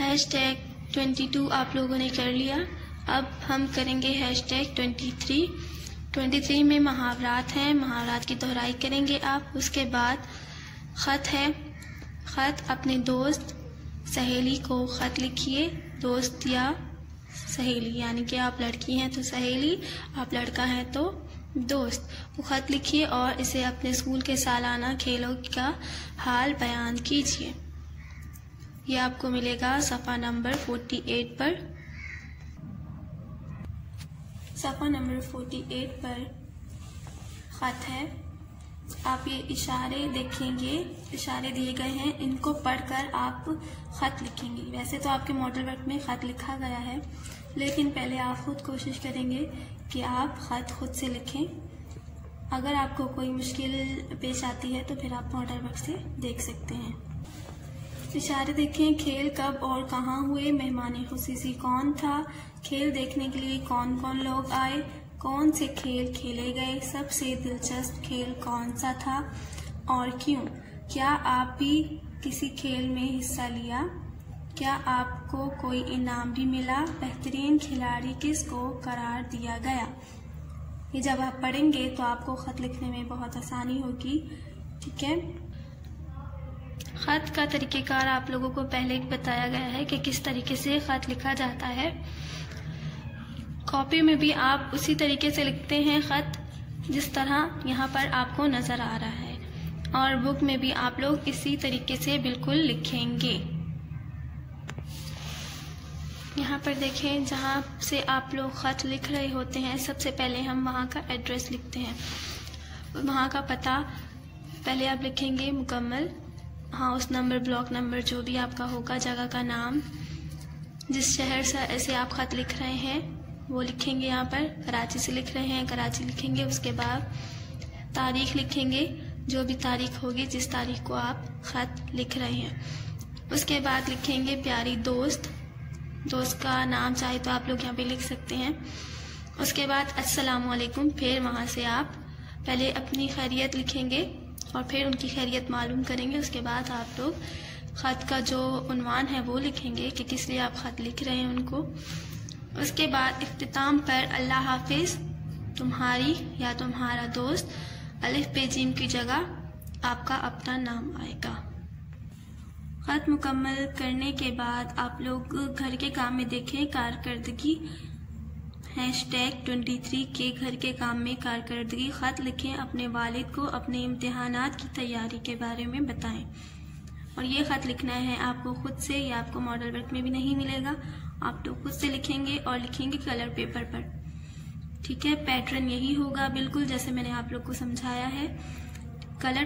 Hash tag twenty two आप लोगों ने कर लिया। अब हम करेंगे hashtag twenty three twenty three में मुहावरात हैं। मुहावरात की दोहराई करेंगे आप। उसके बाद ख़त है। ख़त अपने दोस्त सहेली को ख़त लिखिए। दोस्त या सहेली, यानी कि आप लड़की हैं तो सहेली, आप लड़का हैं तो दोस्त। वो ख़त लिखिए और इसे अपने स्कूल के सालाना खेलों का हाल बयान कीजिए। ये आपको मिलेगा सफ़ा नंबर 48 पर। सफ़ा नंबर 48 पर ख़त है। आप ये इशारे देखेंगे, इशारे दिए गए हैं, इनको पढ़कर आप ख़त लिखेंगे। वैसे तो आपके मॉडल वर्क में ख़त लिखा गया है, लेकिन पहले आप खुद कोशिश करेंगे कि आप ख़त खुद से लिखें। अगर आपको कोई मुश्किल पेश आती है तो फिर आप मॉडल वर्क से देख सकते हैं। इशारे देखें, खेल कब और कहाँ हुए? मेहमान खुशी कौन था? खेल देखने के लिए कौन कौन लोग आए? कौन से खेल खेले गए? सबसे दिलचस्प खेल कौन सा था? और क्यों? क्या आप भी किसी खेल में हिस्सा लिया? क्या आपको कोई इनाम भी मिला? बेहतरीन खिलाड़ी किसको करार दिया गया? ये जब आप पढ़ेंगे तो आपको ख़त लिखने में बहुत आसानी होगी, ठीक है? ख़त का तरीक़ेकार आप लोगों को पहले बताया गया है कि किस तरीके से ख़त लिखा जाता है। कॉपी में भी आप उसी तरीके से लिखते हैं ख़त, जिस तरह यहाँ पर आपको नज़र आ रहा है। और बुक में भी आप लोग इसी तरीके से बिल्कुल लिखेंगे। यहाँ पर देखें, जहाँ से आप लोग ख़त लिख रहे होते हैं, सबसे पहले हम वहाँ का एड्रेस लिखते हैं। वहाँ का पता पहले आप लिखेंगे मुकम्मल हाँ उस नंबर ब्लॉक नंबर जो भी आपका होगा, जगह का नाम, जिस शहर से ऐसे आप ख़त लिख रहे हैं, वो लिखेंगे यहाँ पर। कराची से लिख रहे हैं, कराची लिखेंगे, उसके बाद तारीख लिखेंगे, जो भी तारीख होगी, जिस तारीख को आप ख़त लिख रहे हैं। उसके बाद लिखेंगे, प्यारी दोस्त। दोस्त का नाम चाहे तो आप लोग यहाँ पे लिख सकते हैं। उसके बाद अस्सलाम वालेकुम फिर वहाँ से आप पहले अपनी खैरियत लिखेंगे। और फिर उनकी खैरियत मालूम करेंगे, उसके बाद आप लोग ख़त का जो उनवान है वो लिखेंगे कि किस लिए आप ख़त लिख रहे हैं उनको। उसके बाद अख्ताम पर अल्लाह हाफिज़, तुम्हारी या तुम्हारा दोस्त, अलिफ पे जिम की जगह आपका अपना नाम आएगा। ख़त मुकम्मल करने के बाद आप लोग घर के काम में देखें, कारकर्दगी हैश टैग ट्वेंटी थ्री के घर के काम में कारकर्दगी, ख़त लिखें, अपने वालिद को अपने इम्तहान की तैयारी के बारे में बताएँ। और ये ख़त लिखना है आपको खुद से, या आपको मॉडल वर्क में भी नहीं मिलेगा। आप तो खुद से लिखेंगे और लिखेंगे कलर पेपर पर। ठीक है, पैटर्न यही होगा। बिल्कुल जैसे मैंने आप लोग को समझाया है, कलर